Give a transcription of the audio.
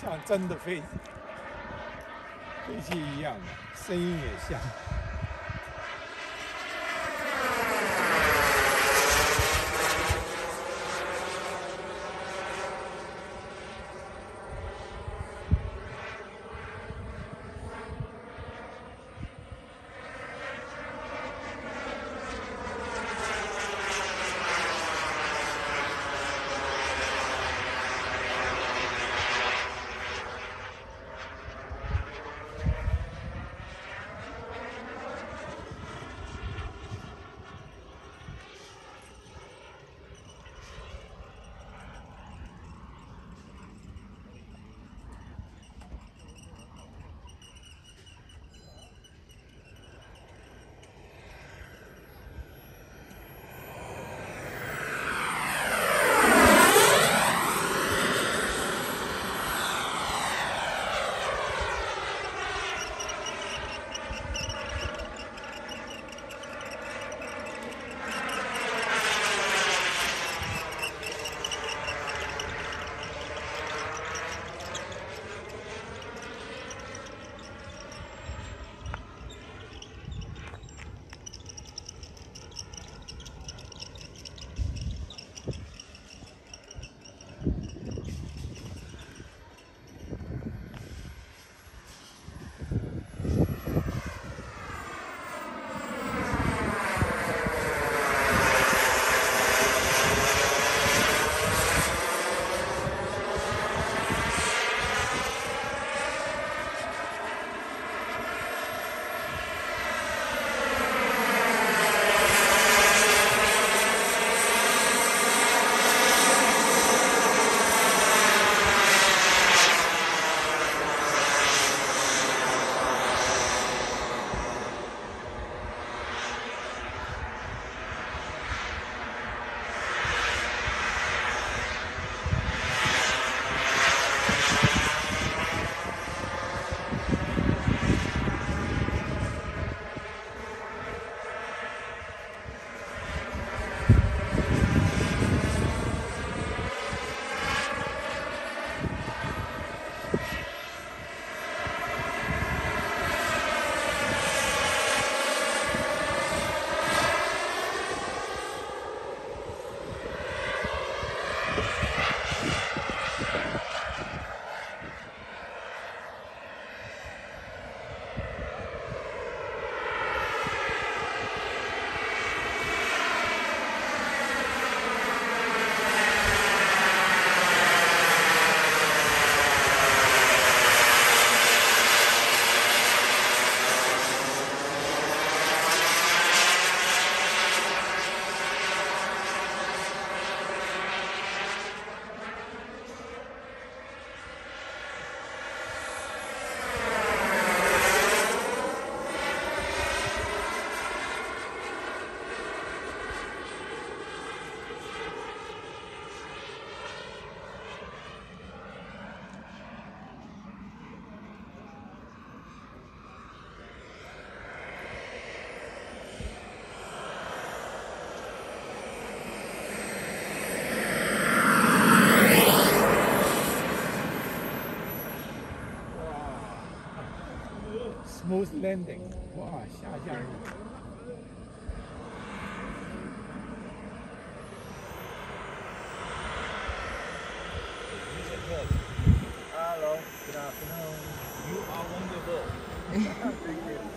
像真的飞飞机一样，声音也像。smooth landing，哇，下降。Hello, good afternoon. You are wonderful. Thank you.